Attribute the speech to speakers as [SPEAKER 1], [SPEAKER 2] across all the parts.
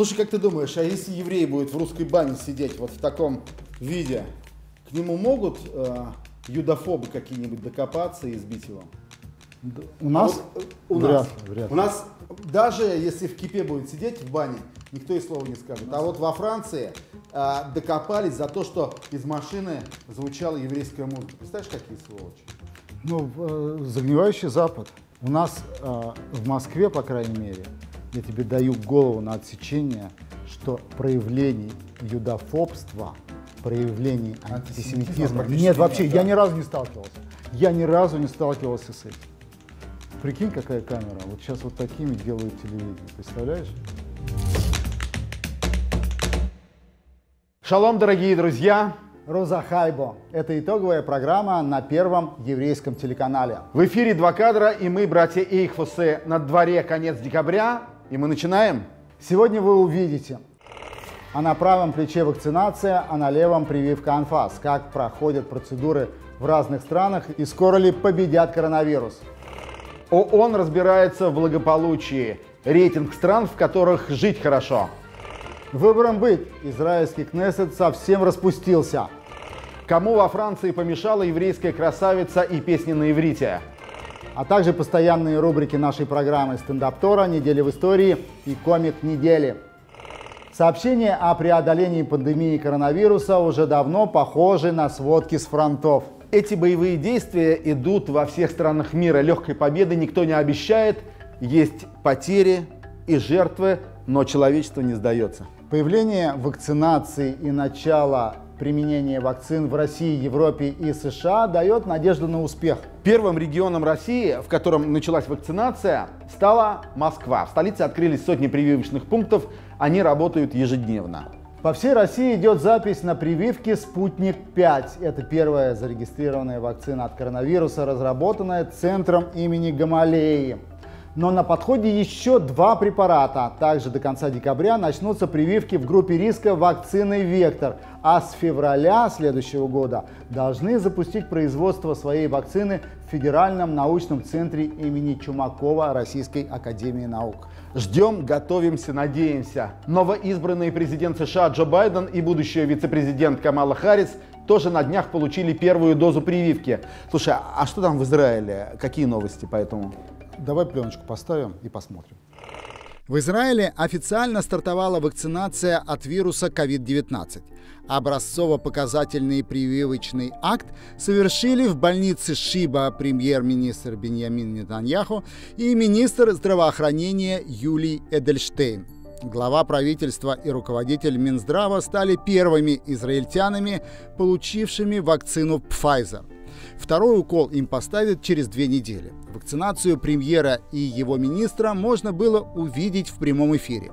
[SPEAKER 1] Слушай, как ты думаешь, а если еврей будет в русской бане сидеть вот в таком виде, к нему могут э, юдофобы какие-нибудь докопаться и избить его?
[SPEAKER 2] У нас?
[SPEAKER 1] А вот, э, у
[SPEAKER 2] вряд,
[SPEAKER 1] нас.
[SPEAKER 2] Вряд.
[SPEAKER 1] У нас даже если в кипе будет сидеть в бане, никто и слова не скажет. А вот во Франции э, докопались за то, что из машины звучала еврейская музыка. Представляешь, какие сволочи?
[SPEAKER 2] Ну, э, загнивающий Запад. У нас э, в Москве, по крайней мере, я тебе даю голову на отсечение, что проявлений юдофобства, проявлений антисемитизма нет вообще. Нет, да. Я ни разу не сталкивался. Я ни разу не сталкивался с этим. Прикинь, какая камера. Вот сейчас вот такими делают телевидение. Представляешь?
[SPEAKER 1] Шалом, дорогие друзья!
[SPEAKER 2] Роза Хайбо. Это итоговая программа на первом еврейском телеканале.
[SPEAKER 1] В эфире два кадра, и мы, братья Эйхфусы, на дворе конец декабря, и мы начинаем.
[SPEAKER 2] Сегодня вы увидите, а на правом плече вакцинация, а на левом прививка анфас. Как проходят процедуры в разных странах и скоро ли победят коронавирус.
[SPEAKER 1] ООН разбирается в благополучии. Рейтинг стран, в которых жить хорошо.
[SPEAKER 2] Выбором быть. Израильский Кнессет совсем распустился.
[SPEAKER 1] Кому во Франции помешала еврейская красавица и песни на иврите?
[SPEAKER 2] А также постоянные рубрики нашей программы «Стендап-тора», «Неделя в истории» и «Комик недели». Сообщения о преодолении пандемии коронавируса уже давно похожи на сводки с фронтов.
[SPEAKER 1] Эти боевые действия идут во всех странах мира. Легкой победы никто не обещает. Есть потери и жертвы, но человечество не сдается.
[SPEAKER 2] Появление вакцинации и начало применения вакцин в России, Европе и США дает надежду на успех.
[SPEAKER 1] Первым регионом России, в котором началась вакцинация, стала Москва. В столице открылись сотни прививочных пунктов, они работают ежедневно.
[SPEAKER 2] По всей России идет запись на прививки «Спутник-5». Это первая зарегистрированная вакцина от коронавируса, разработанная Центром имени Гамалеи. Но на подходе еще два препарата. Также до конца декабря начнутся прививки в группе риска вакцины «Вектор». А с февраля следующего года должны запустить производство своей вакцины в Федеральном научном центре имени Чумакова Российской Академии Наук.
[SPEAKER 1] Ждем, готовимся, надеемся. Новоизбранный президент США Джо Байден и будущий вице-президент Камала Харрис тоже на днях получили первую дозу прививки. Слушай, а что там в Израиле? Какие новости по этому?
[SPEAKER 2] Давай пленочку поставим и посмотрим. В Израиле официально стартовала вакцинация от вируса COVID-19. Образцово-показательный прививочный акт совершили в больнице Шиба премьер-министр Беньямин Нетаньяху и министр здравоохранения Юлий Эдельштейн. Глава правительства и руководитель Минздрава стали первыми израильтянами, получившими вакцину Pfizer. Второй укол им поставят через две недели. Вакцинацию премьера и его министра можно было увидеть в прямом эфире.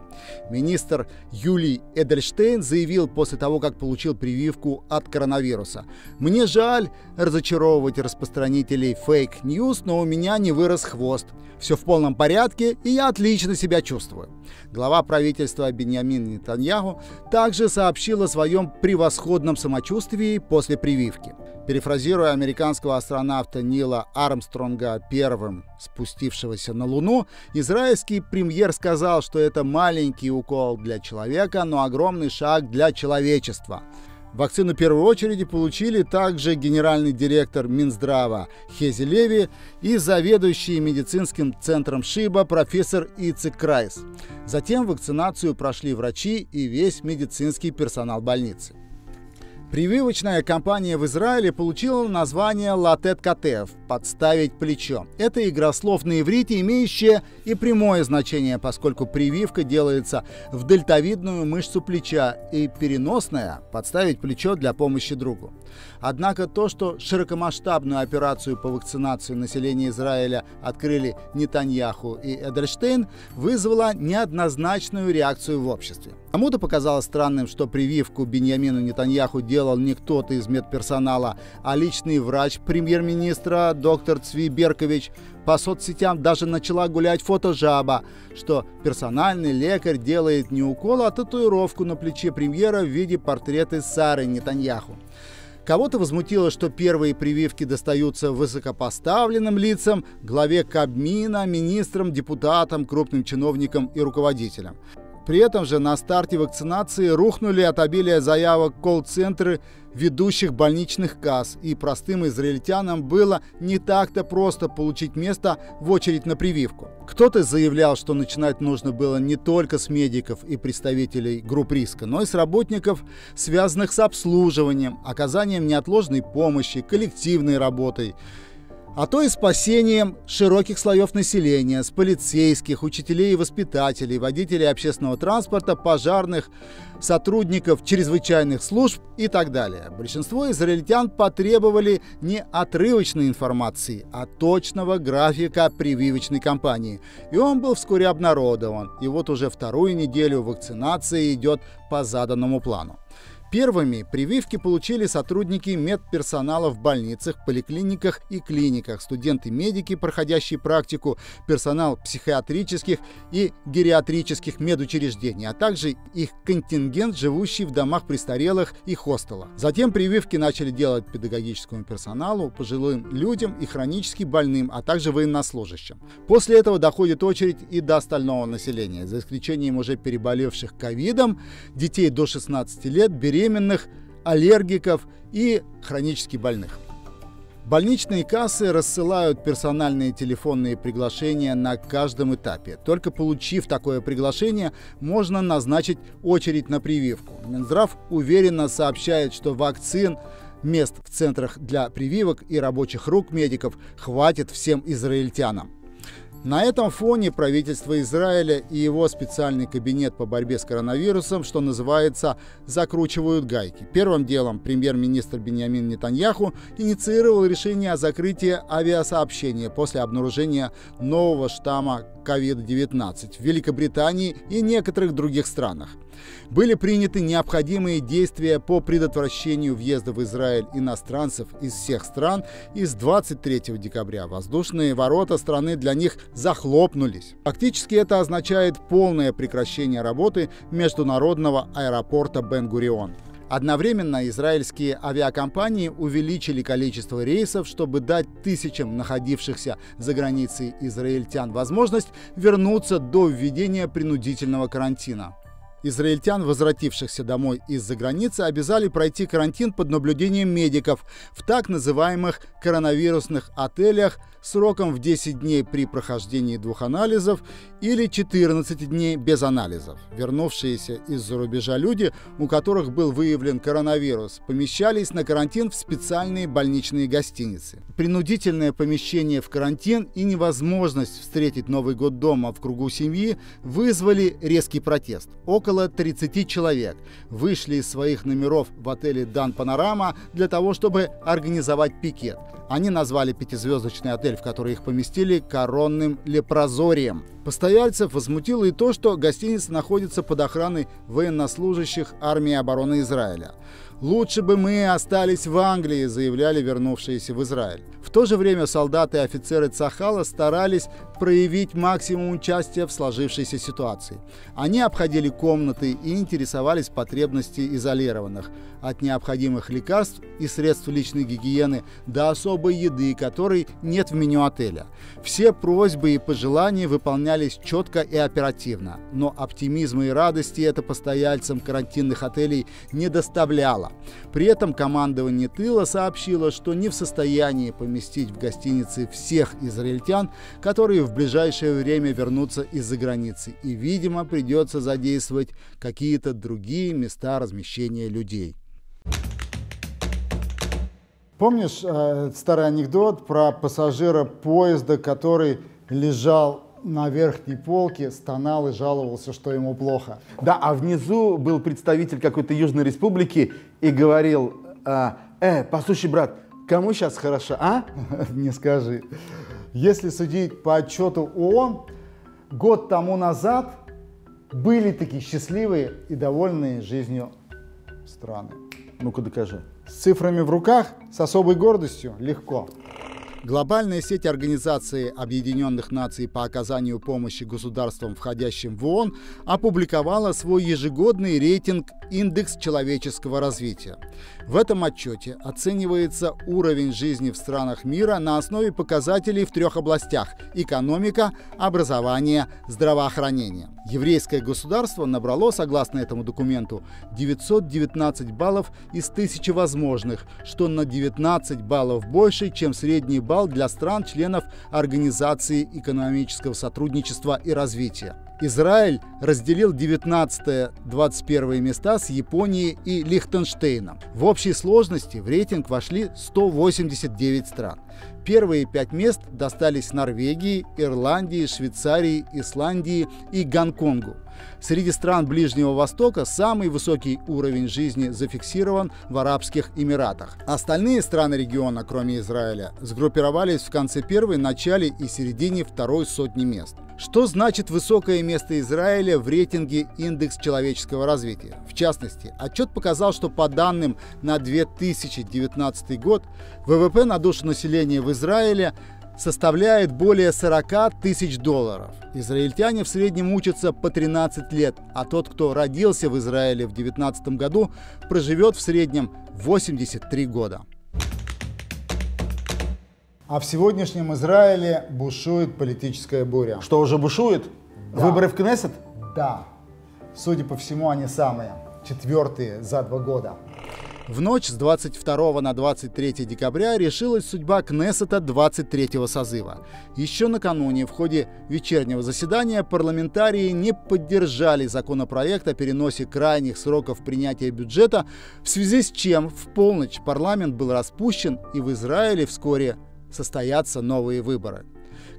[SPEAKER 2] Министр Юлий Эдельштейн заявил после того, как получил прививку от коронавируса. «Мне жаль разочаровывать распространителей фейк-ньюс, но у меня не вырос хвост. Все в полном порядке, и я отлично себя чувствую». Глава правительства Беньямин Нетаньяху также сообщил о своем превосходном самочувствии после прививки. Перефразируя американского астронавта Нила Армстронга, первым спустившегося на Луну, израильский премьер сказал, что это маленький укол для человека, но огромный шаг для человечества. Вакцину в первую очередь получили также генеральный директор Минздрава Хези Леви и заведующий медицинским центром Шиба профессор Ицек Крайс. Затем вакцинацию прошли врачи и весь медицинский персонал больницы. Прививочная кампания в Израиле получила название «Латет Катев» – «подставить плечо». Это игра слов на иврите, имеющая и прямое значение, поскольку прививка делается в дельтовидную мышцу плеча и переносная – подставить плечо для помощи другу. Однако то, что широкомасштабную операцию по вакцинации населения Израиля открыли Нетаньяху и Эдерштейн, вызвало неоднозначную реакцию в обществе. Кому-то показалось странным, что прививку Беньямину Нетаньяху делал не кто-то из медперсонала, а личный врач премьер-министра доктор Цви Беркович. По соцсетям даже начала гулять фото жаба, что персональный лекарь делает не укол, а татуировку на плече премьера в виде портрета Сары Нетаньяху. Кого-то возмутило, что первые прививки достаются высокопоставленным лицам, главе Кабмина, министрам, депутатам, крупным чиновникам и руководителям. При этом же на старте вакцинации рухнули от обилия заявок колл-центры ведущих больничных касс, и простым израильтянам было не так-то просто получить место в очередь на прививку. Кто-то заявлял, что начинать нужно было не только с медиков и представителей групп риска, но и с работников, связанных с обслуживанием, оказанием неотложной помощи, коллективной работой, а то и спасением широких слоев населения, с полицейских, учителей и воспитателей, водителей общественного транспорта, пожарных, сотрудников чрезвычайных служб и так далее. Большинство израильтян потребовали не отрывочной информации, а точного графика прививочной кампании. И он был вскоре обнародован. И вот уже вторую неделю вакцинация идет по заданному плану. Первыми прививки получили сотрудники медперсонала в больницах, поликлиниках и клиниках, студенты-медики, проходящие практику, персонал психиатрических и гериатрических медучреждений, а также их контингент, живущий в домах престарелых и хостелах. Затем прививки начали делать педагогическому персоналу, пожилым людям и хронически больным, а также военнослужащим. После этого доходит очередь и до остального населения, за исключением уже переболевших ковидом, детей до 16 лет, беременных беременных, аллергиков и хронически больных. Больничные кассы рассылают персональные телефонные приглашения на каждом этапе. Только получив такое приглашение, можно назначить очередь на прививку. Минздрав уверенно сообщает, что вакцин мест в центрах для прививок и рабочих рук медиков хватит всем израильтянам. На этом фоне правительство Израиля и его специальный кабинет по борьбе с коронавирусом, что называется, закручивают гайки. Первым делом премьер-министр Беньямин Нетаньяху инициировал решение о закрытии авиасообщения после обнаружения нового штамма COVID-19 в Великобритании и некоторых других странах. Были приняты необходимые действия по предотвращению въезда в Израиль иностранцев из всех стран, и с 23 декабря воздушные ворота страны для них захлопнулись. Фактически это означает полное прекращение работы международного аэропорта Бен-Гурион. Одновременно израильские авиакомпании увеличили количество рейсов, чтобы дать тысячам находившихся за границей израильтян возможность вернуться до введения принудительного карантина. Израильтян, возвратившихся домой из-за границы, обязали пройти карантин под наблюдением медиков в так называемых коронавирусных отелях сроком в 10 дней при прохождении двух анализов или 14 дней без анализов. Вернувшиеся из-за рубежа люди, у которых был выявлен коронавирус, помещались на карантин в специальные больничные гостиницы. Принудительное помещение в карантин и невозможность встретить Новый год дома в кругу семьи вызвали резкий протест. Около 30 человек вышли из своих номеров в отеле «Дан Панорама» для того, чтобы организовать пикет. Они назвали пятизвездочный отель, в который их поместили, коронным лепрозорием. Постояльцев возмутило и то, что гостиница находится под охраной военнослужащих армии обороны Израиля. «Лучше бы мы остались в Англии», заявляли вернувшиеся в Израиль. В то же время солдаты и офицеры Цахала старались проявить максимум участия в сложившейся ситуации. Они обходили комнаты и интересовались потребностями изолированных, от необходимых лекарств и средств личной гигиены до особой еды, которой нет в меню отеля. Все просьбы и пожелания выполнялись четко и оперативно, но оптимизма и радости это постояльцам карантинных отелей не доставляло. При этом командование тыла сообщило, что не в состоянии поместить в гостинице всех израильтян, которые в ближайшее время вернутся из-за границы, и, видимо, придется задействовать какие-то другие места размещения людей. Помнишь э, старый анекдот про пассажира поезда, который лежал на верхней полке, стонал и жаловался, что ему плохо?
[SPEAKER 1] Да, а внизу был представитель какой-то Южной Республики и говорил, э, э послушай, брат, кому сейчас хорошо, а?
[SPEAKER 2] Не скажи. Если судить по отчету ООН, год тому назад были такие счастливые и довольные жизнью страны.
[SPEAKER 1] Ну-ка докажи.
[SPEAKER 2] С цифрами в руках, с особой гордостью, легко. Глобальная сеть Организации Объединенных Наций по оказанию помощи государствам, входящим в ООН, опубликовала свой ежегодный рейтинг индекс человеческого развития. В этом отчете оценивается уровень жизни в странах мира на основе показателей в трех областях – экономика, образование, здравоохранение. Еврейское государство набрало, согласно этому документу, 919 баллов из 1000 возможных, что на 19 баллов больше, чем средний балл для стран-членов Организации экономического сотрудничества и развития. Израиль разделил 19-21 места с Японией и Лихтенштейном. В общей сложности в рейтинг вошли 189 стран. Первые пять мест достались Норвегии, Ирландии, Швейцарии, Исландии и Гонконгу. Среди стран Ближнего Востока самый высокий уровень жизни зафиксирован в Арабских Эмиратах. Остальные страны региона, кроме Израиля, сгруппировались в конце первой, начале и середине второй сотни мест. Что значит высокое место Израиля в рейтинге индекс человеческого развития? В частности, отчет показал, что по данным на 2019 год ВВП на душу населения в Израиле составляет более 40 тысяч долларов. Израильтяне в среднем учатся по 13 лет, а тот, кто родился в Израиле в 2019 году, проживет в среднем 83 года. А в сегодняшнем Израиле бушует политическая буря.
[SPEAKER 1] Что уже бушует?
[SPEAKER 2] Да.
[SPEAKER 1] Выборы в Кнессет?
[SPEAKER 2] Да. Судя по всему, они самые. Четвертые за два года. В ночь с 22 на 23 декабря решилась судьба Кнессета 23-го созыва. Еще накануне в ходе вечернего заседания парламентарии не поддержали законопроект о переносе крайних сроков принятия бюджета, в связи с чем в полночь парламент был распущен и в Израиле вскоре состоятся новые выборы.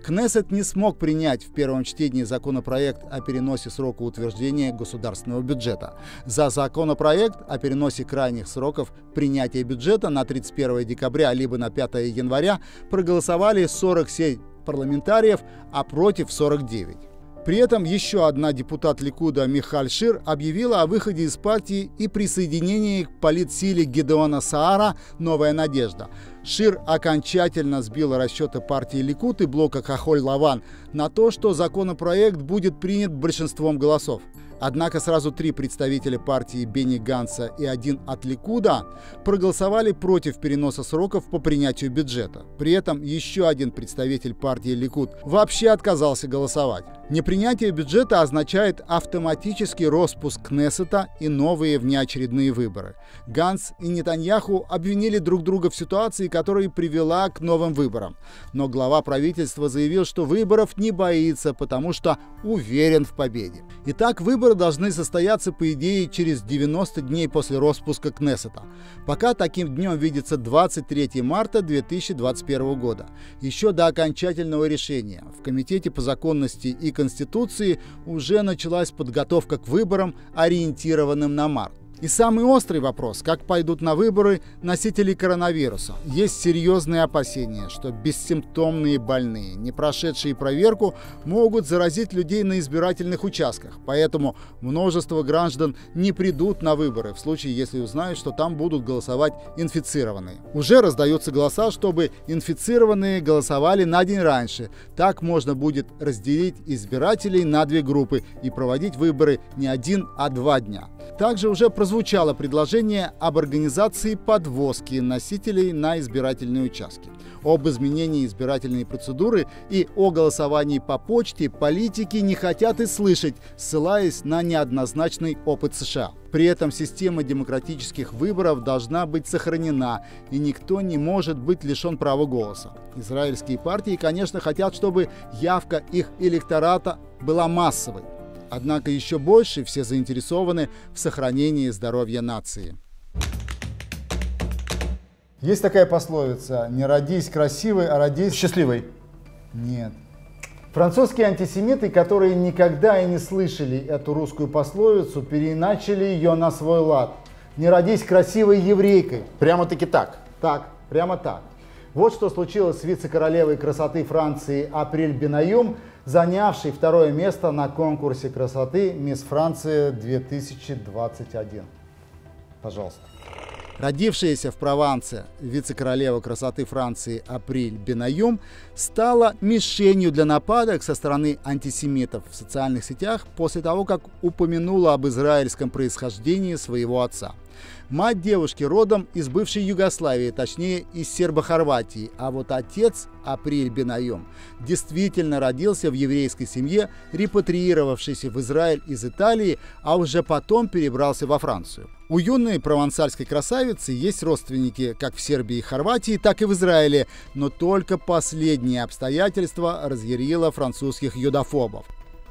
[SPEAKER 2] Кнессет не смог принять в первом чтении законопроект о переносе срока утверждения государственного бюджета. За законопроект о переносе крайних сроков принятия бюджета на 31 декабря либо на 5 января проголосовали 47 парламентариев, а против 49. При этом еще одна депутат Ликуда Михаль Шир объявила о выходе из партии и присоединении к политсиле Гедеона Саара «Новая надежда». Шир окончательно сбил расчеты партии Ликут и блока Кахоль-Лаван на то, что законопроект будет принят большинством голосов. Однако сразу три представителя партии Бенни Ганса и один от Ликуда проголосовали против переноса сроков по принятию бюджета. При этом еще один представитель партии Ликуд вообще отказался голосовать. Непринятие бюджета означает автоматический распуск Кнессета и новые внеочередные выборы. Ганс и Нетаньяху обвинили друг друга в ситуации, которая привела к новым выборам. Но глава правительства заявил, что выборов не боится, потому что уверен в победе. Итак, выборы должны состояться, по идее, через 90 дней после распуска Кнессета. Пока таким днем видится 23 марта 2021 года. Еще до окончательного решения в Комитете по законности и Конституции уже началась подготовка к выборам, ориентированным на март. И самый острый вопрос, как пойдут на выборы носители коронавируса. Есть серьезные опасения, что бессимптомные больные, не прошедшие проверку, могут заразить людей на избирательных участках. Поэтому множество граждан не придут на выборы в случае, если узнают, что там будут голосовать инфицированные. Уже раздаются голоса, чтобы инфицированные голосовали на день раньше. Так можно будет разделить избирателей на две группы и проводить выборы не один, а два дня. Также уже прозвучало предложение об организации подвозки носителей на избирательные участки. Об изменении избирательной процедуры и о голосовании по почте политики не хотят и слышать, ссылаясь на неоднозначный опыт США. При этом система демократических выборов должна быть сохранена, и никто не может быть лишен права голоса. Израильские партии, конечно, хотят, чтобы явка их электората была массовой. Однако еще больше все заинтересованы в сохранении здоровья нации. Есть такая пословица «Не родись красивой, а родись...»
[SPEAKER 1] Счастливой.
[SPEAKER 2] Нет. Французские антисемиты, которые никогда и не слышали эту русскую пословицу, переиначили ее на свой лад. «Не родись красивой еврейкой».
[SPEAKER 1] Прямо-таки так.
[SPEAKER 2] Так, прямо так. Вот что случилось с вице-королевой красоты Франции Апрель Бенаюм, занявшей второе место на конкурсе красоты «Мисс Франция 2021». Пожалуйста. Родившаяся в Провансе вице-королева красоты Франции Априль Бенаюм стала мишенью для нападок со стороны антисемитов в социальных сетях после того, как упомянула об израильском происхождении своего отца. Мать девушки родом из бывшей Югославии, точнее из Сербо-Хорватии, а вот отец, Априль Бенаем, действительно родился в еврейской семье, репатриировавшейся в Израиль из Италии, а уже потом перебрался во Францию. У юной провансальской красавицы есть родственники как в Сербии и Хорватии, так и в Израиле, но только последнее обстоятельство разъярило французских юдофобов.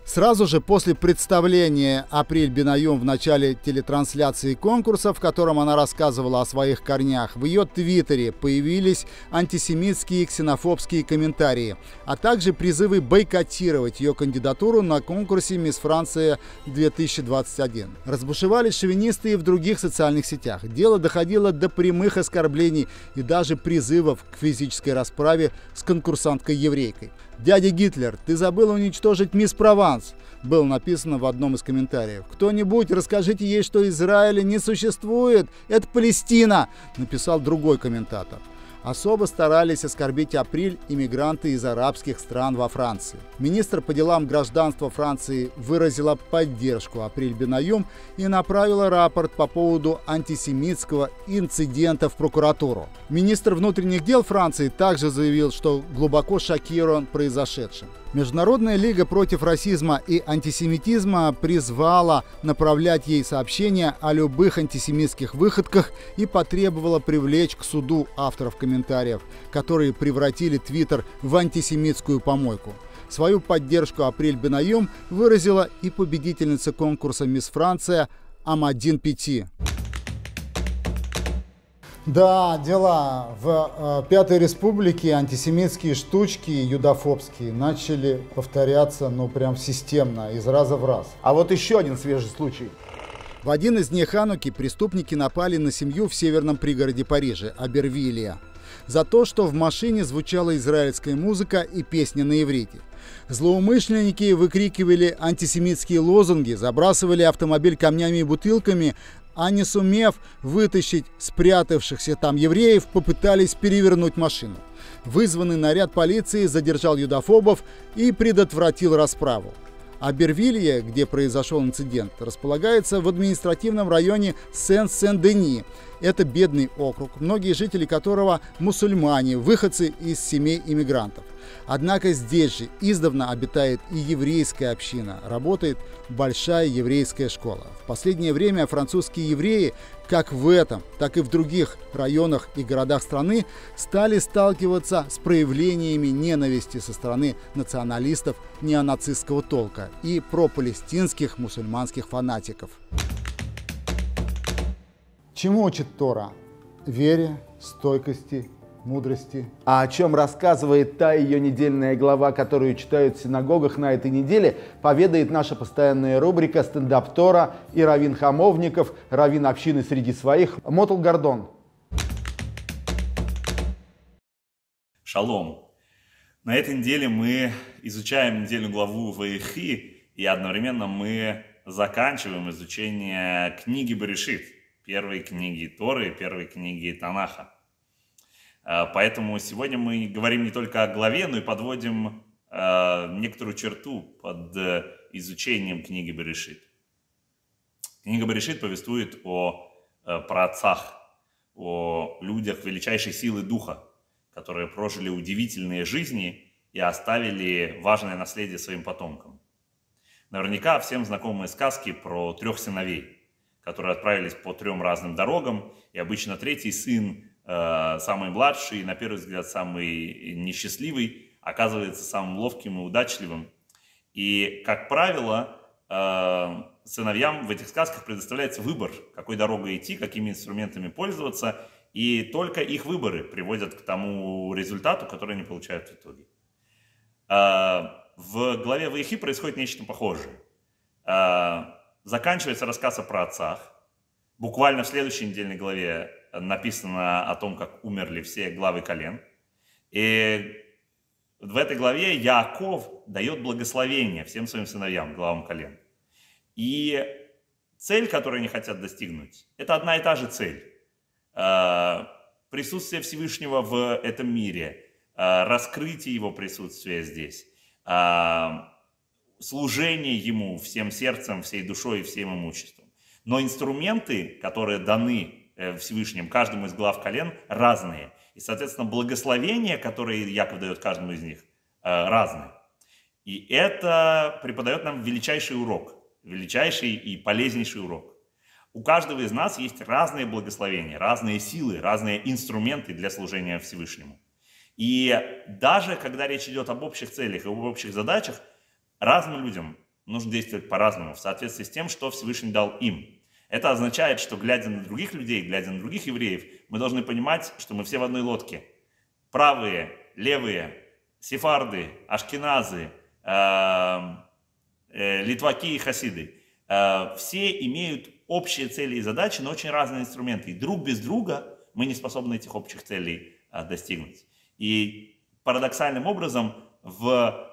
[SPEAKER 2] Сразу же после представления Апрель Бенаюм в начале телетрансляции конкурса, в котором она рассказывала о своих корнях, в ее твиттере появились антисемитские и ксенофобские комментарии, а также призывы бойкотировать ее кандидатуру на конкурсе «Мисс Франция 2021». Разбушевались шовинисты и в других социальных сетях. Дело доходило до прямых оскорблений и даже призывов к физической расправе с конкурсанткой-еврейкой. «Дядя Гитлер, ты забыл уничтожить мисс Прованс», было написано в одном из комментариев. «Кто-нибудь расскажите ей, что Израиля не существует, это Палестина», написал другой комментатор. Особо старались оскорбить апрель иммигранты из арабских стран во Франции. Министр по делам гражданства Франции выразила поддержку апрель Бенаюм и направила рапорт по поводу антисемитского инцидента в прокуратуру. Министр внутренних дел Франции также заявил, что глубоко шокирован произошедшим. Международная лига против расизма и антисемитизма призвала направлять ей сообщения о любых антисемитских выходках и потребовала привлечь к суду авторов комментариев, которые превратили Твиттер в антисемитскую помойку. Свою поддержку Апрель Бенаюм выразила и победительница конкурса «Мисс Франция» Амадин Пяти. Да, дела. В э, Пятой Республике антисемитские штучки юдофобские начали повторяться, ну, прям системно, из раза в раз.
[SPEAKER 1] А вот еще один свежий случай.
[SPEAKER 2] В один из дней Хануки преступники напали на семью в северном пригороде Парижа, Абервилия, за то, что в машине звучала израильская музыка и песня на иврите. Злоумышленники выкрикивали антисемитские лозунги, забрасывали автомобиль камнями и бутылками, а не сумев вытащить спрятавшихся там евреев, попытались перевернуть машину. Вызванный наряд полиции задержал юдофобов и предотвратил расправу. А Бервилье, где произошел инцидент, располагается в административном районе Сен-Сен-Дени. Это бедный округ, многие жители которого мусульмане, выходцы из семей иммигрантов. Однако здесь же издавна обитает и еврейская община, работает большая еврейская школа. В последнее время французские евреи, как в этом, так и в других районах и городах страны, стали сталкиваться с проявлениями ненависти со стороны националистов неонацистского толка и пропалестинских мусульманских фанатиков. Чему учит Тора? Вере, стойкости мудрости.
[SPEAKER 1] А о чем рассказывает та ее недельная глава, которую читают в синагогах на этой неделе, поведает наша постоянная рубрика «Стендап Тора» и Равин Хамовников, Равин общины среди своих, Мотл Гордон.
[SPEAKER 3] Шалом. На этой неделе мы изучаем недельную главу Ваихи, и одновременно мы заканчиваем изучение книги Берешит, первой книги Торы, первой книги Танаха. Э, поэтому сегодня мы говорим не только о главе, но и подводим э, некоторую черту под э, изучением книги Берешит. Книга Берешит повествует о праотцах, о людях величайшей силы духа, которые прожили удивительные жизни и оставили важное наследие своим потомкам. Наверняка всем знакомы сказки про трех сыновей, которые отправились по трем разным дорогам, и обычно третий сын самый младший, на первый взгляд самый несчастливый, оказывается самым ловким и удачливым. И, как правило, э, сыновьям в этих сказках предоставляется выбор, какой дорогой идти, какими инструментами пользоваться, и только их выборы приводят к тому результату, который они получают в итоге. Э, в главе Ваихи происходит нечто похожее. Заканчивается рассказ о праотцах. Буквально в следующей недельной главе написано о том, как умерли все главы колен. И в этой главе Яков дает благословение всем своим сыновьям, главам колен. И цель, которую они хотят достигнуть, это одна и та же цель. присутствие Всевышнего в этом мире, раскрытие его присутствия здесь, служение ему всем сердцем, всей душой и всем имуществом. Но инструменты, которые даны Всевышним каждому из глав колен, разные. И, соответственно, благословения, которые Яков дает каждому из них, э, разные. И это преподает нам величайший урок, величайший и полезнейший урок. У каждого из нас есть разные благословения, разные силы, разные инструменты для служения Всевышнему. И даже когда речь идет об общих целях и об общих задачах, разным людям нужно действовать по-разному, в соответствии с тем, что Всевышний дал им. Это означает, что глядя на других людей, глядя на других евреев, мы должны понимать, что мы все в одной лодке. Правые, левые, сефарды, ашкеназы, э, э, литваки и хасиды. Э, все имеют общие цели и задачи, но очень разные инструменты. И друг без друга мы не способны этих общих целей э, достигнуть. И парадоксальным образом в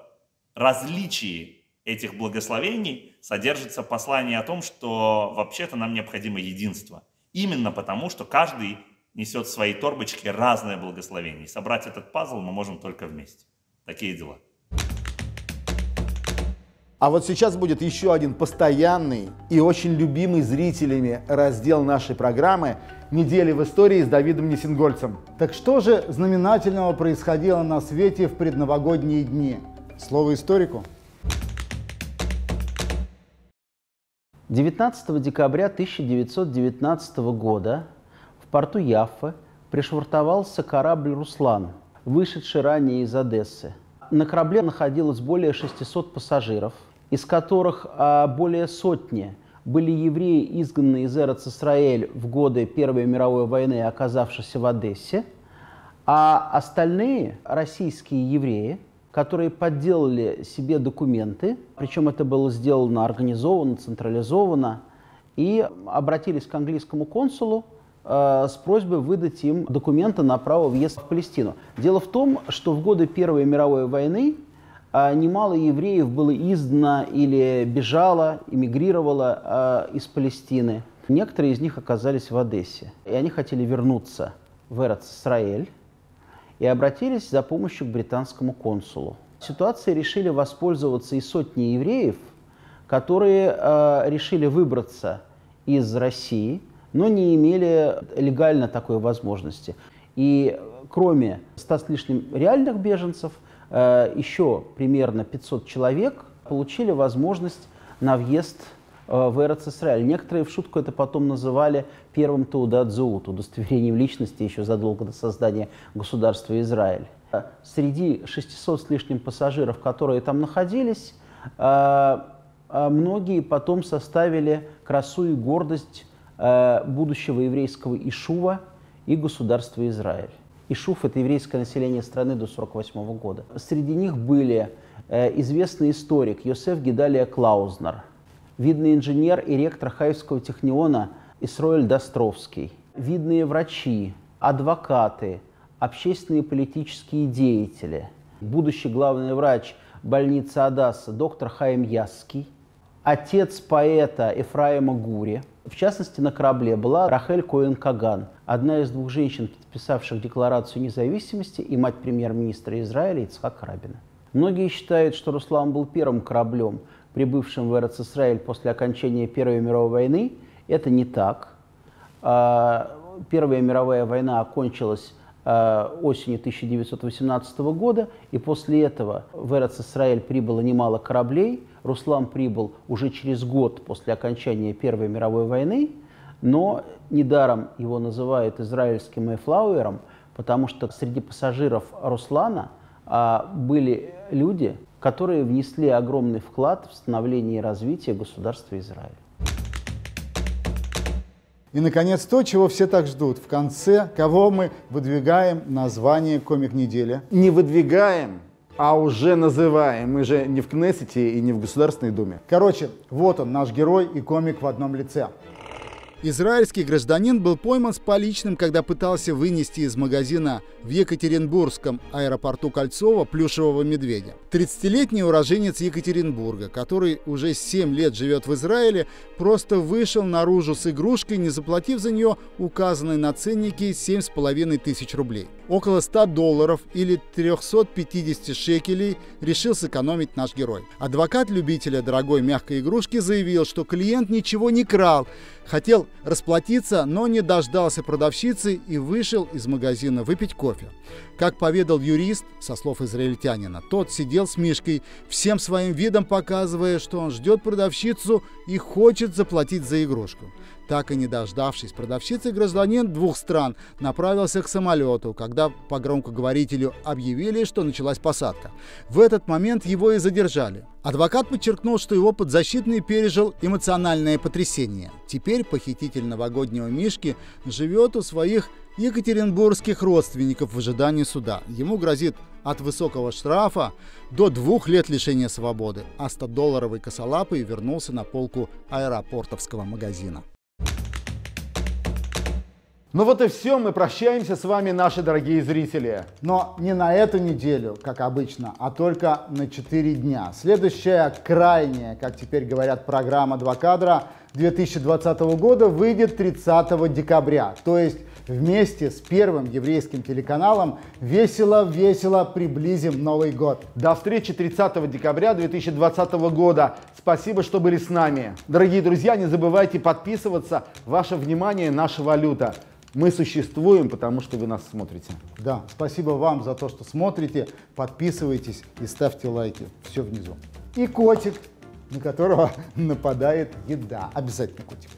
[SPEAKER 3] различии этих благословений содержится послание о том, что вообще-то нам необходимо единство. Именно потому, что каждый несет в своей торбочке разное благословение. И собрать этот пазл мы можем только вместе. Такие дела.
[SPEAKER 1] А вот сейчас будет еще один постоянный и очень любимый зрителями раздел нашей программы «Недели в истории» с Давидом Несингольцем.
[SPEAKER 2] Так что же знаменательного происходило на свете в предновогодние дни? Слово историку –
[SPEAKER 4] 19 декабря 1919 года в порту Яффы пришвартовался корабль «Руслан», вышедший ранее из Одессы. На корабле находилось более 600 пассажиров, из которых а, более сотни были евреи, изгнанные из Эрец-Исраэль в годы Первой мировой войны, оказавшиеся в Одессе, а остальные российские евреи – которые подделали себе документы, причем это было сделано организованно, централизованно, и обратились к английскому консулу э, с просьбой выдать им документы на право въезда в Палестину. Дело в том, что в годы Первой мировой войны э, немало евреев было изгнано или бежало, эмигрировало э, из Палестины. Некоторые из них оказались в Одессе, и они хотели вернуться в Эрец-Исраэль, и обратились за помощью к британскому консулу. Ситуацией решили воспользоваться и сотни евреев, которые э, решили выбраться из России, но не имели легально такой возможности. И кроме 100 с лишним реальных беженцев, э, еще примерно 500 человек получили возможность на въезд Э, в Эрец Исраиль. Некоторые в шутку это потом называли первым Таудадзуут, удостоверением личности еще задолго до создания государства Израиль. Среди 600 с лишним пассажиров, которые там находились, э, э, многие потом составили красу и гордость будущего еврейского Ишува и государства Израиль. Ишув – это еврейское население страны до 1948 года. Среди них были известный историк Йосеф Гидалия Клаузнер – видный инженер и ректор Хаевского техниона Исроэль Достровский, видные врачи, адвокаты, общественные и политические деятели, будущий главный врач больницы Адаса доктор Хаим Ясский, отец поэта Ефраима Гури. В частности, на корабле была Рахель Коэн Каган, одна из двух женщин, подписавших Декларацию независимости и мать премьер-министра Израиля Ицхак Рабина. Многие считают, что Руслан был первым кораблем, прибывшим в Эрцисраиль после окончания Первой мировой войны. Это не так. А, Первая мировая война окончилась а, осенью 1918 года, и после этого в Эрцисраиль прибыло немало кораблей. Руслан прибыл уже через год после окончания Первой мировой войны, но недаром его называют израильским Эйфлауэром, потому что среди пассажиров Руслана а, были люди, которые внесли огромный вклад в становление и развитие государства Израиль.
[SPEAKER 2] И, наконец, то, чего все так ждут. В конце, кого мы выдвигаем название «Комик недели».
[SPEAKER 1] Не выдвигаем, а уже называем. Мы же не в Кнессете и не в Государственной Думе.
[SPEAKER 2] Короче, вот он, наш герой и комик в одном лице. Израильский гражданин был пойман с поличным, когда пытался вынести из магазина в Екатеринбургском аэропорту Кольцова плюшевого медведя. 30-летний уроженец Екатеринбурга, который уже 7 лет живет в Израиле, просто вышел наружу с игрушкой, не заплатив за нее указанной на ценнике 7,5 тысяч рублей. Около 100 долларов или 350 шекелей решил сэкономить наш герой. Адвокат любителя дорогой мягкой игрушки заявил, что клиент ничего не крал, хотел расплатиться, но не дождался продавщицы и вышел из магазина выпить кофе. Как поведал юрист, со слов израильтянина, тот сидел с Мишкой, всем своим видом показывая, что он ждет продавщицу и хочет заплатить за игрушку. Так и не дождавшись продавщицы, гражданин двух стран направился к самолету, когда по громкоговорителю объявили, что началась посадка. В этот момент его и задержали. Адвокат подчеркнул, что его подзащитный пережил эмоциональное потрясение. Теперь похититель новогоднего Мишки живет у своих екатеринбургских родственников в ожидании суда. Ему грозит от высокого штрафа до двух лет лишения свободы, а 100-долларовый косолапый вернулся на полку аэропортовского магазина.
[SPEAKER 1] Ну вот и все, мы прощаемся с вами, наши дорогие зрители.
[SPEAKER 2] Но не на эту неделю, как обычно, а только на 4 дня. Следующая крайняя, как теперь говорят, программа «Два кадра» 2020 года выйдет 30 декабря. То есть вместе с первым еврейским телеканалом весело-весело приблизим Новый год.
[SPEAKER 1] До встречи 30 декабря 2020 года. Спасибо, что были с нами. Дорогие друзья, не забывайте подписываться. Ваше внимание – наша валюта. Мы существуем, потому что вы нас смотрите.
[SPEAKER 2] Да, спасибо вам за то, что смотрите. Подписывайтесь и ставьте лайки. Все внизу. И котик, на которого нападает еда. Обязательно котик.